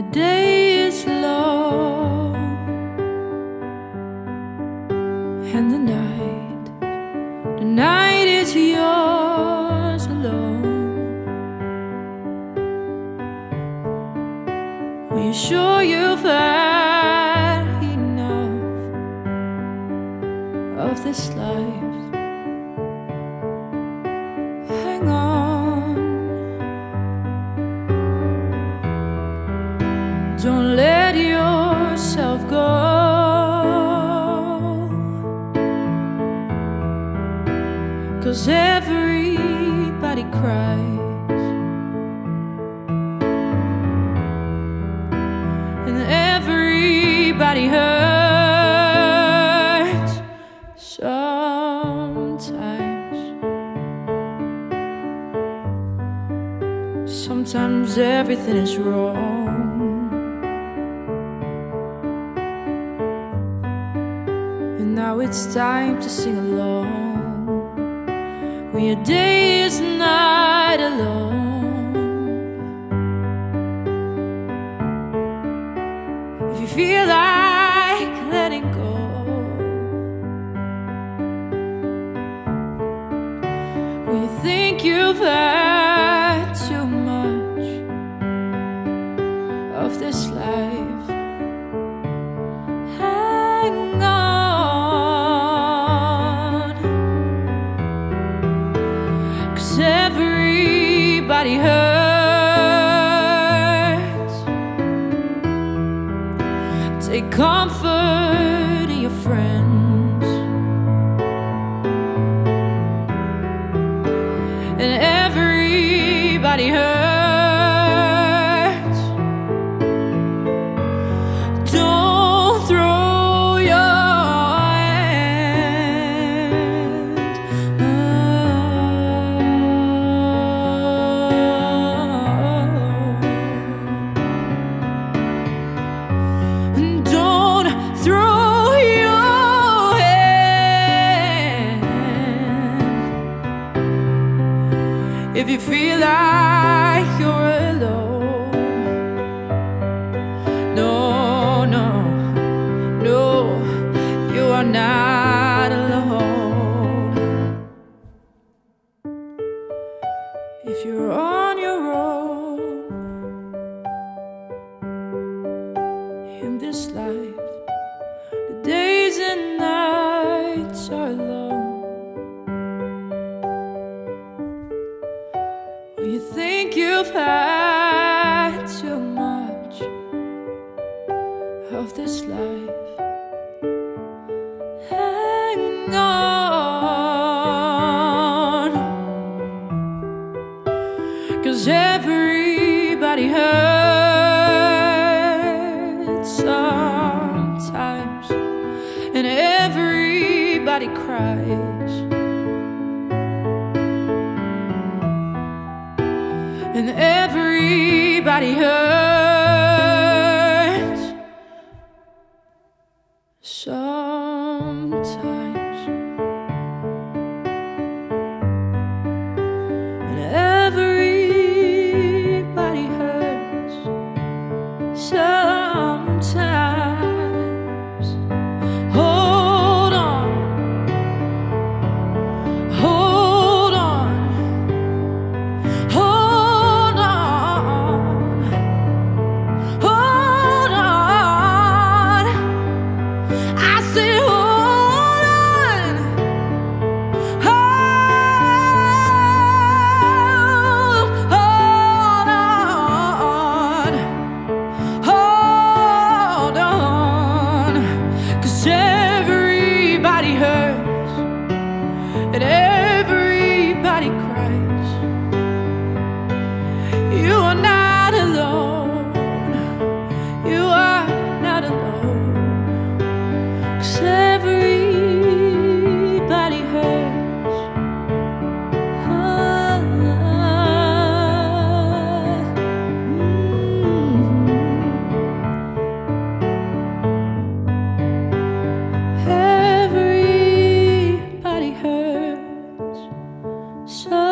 the day is long and the night, the night is yours alone. When you're sure you've had enough of this life, cries. And everybody hurts sometimes. Sometimes everything is wrong. And now it's time to sing along. When your day is not alone. If you feel like Take comfort in your friends. If you feel like you're alone. No, no, no, you are not alone. If you're on Cause everybody hurts sometimes, and everybody cries. and everybody hurts. It Sợ